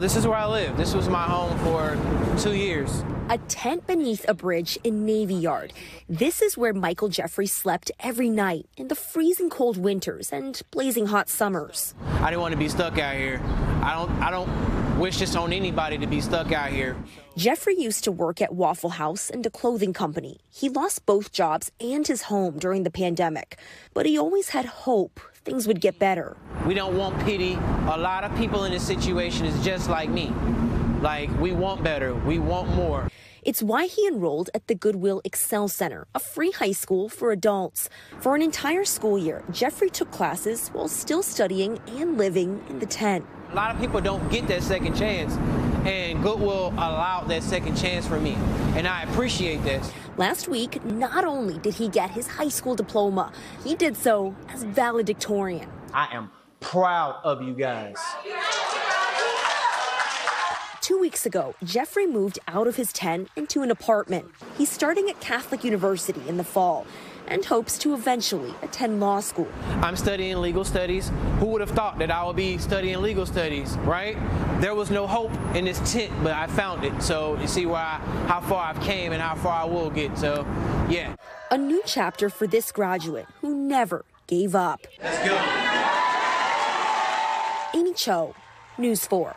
This is where I live. This was my home for two years. A tent beneath a bridge in Navy Yard. This is where Michael Jeffrey slept every night in the freezing cold winters and blazing hot summers. I didn't want to be stuck out here. I don't I don't wish this on anybody to be stuck out here. Jeffrey used to work at Waffle House and a clothing company. He lost both jobs and his home during the pandemic, but he always had hope things would get better. We don't want pity. A lot of people in this situation is just like me. Like, we want better, we want more. It's why he enrolled at the Goodwill Excel Center, a free high school for adults. For an entire school year, Jeffrey took classes while still studying and living in the tent. A lot of people don't get that second chance, and Goodwill allowed that second chance for me, and I appreciate this. Last week, not only did he get his high school diploma, he did so as valedictorian. I am proud of you guys. Two weeks ago, Jeffrey moved out of his tent into an apartment. He's starting at Catholic University in the fall and hopes to eventually attend law school. I'm studying legal studies. Who would have thought that I would be studying legal studies, right? There was no hope in this tent, but I found it. So you see where I, how far I've came and how far I will get. So, yeah. A new chapter for this graduate who never gave up. Let's go. Aimee Cho, News 4.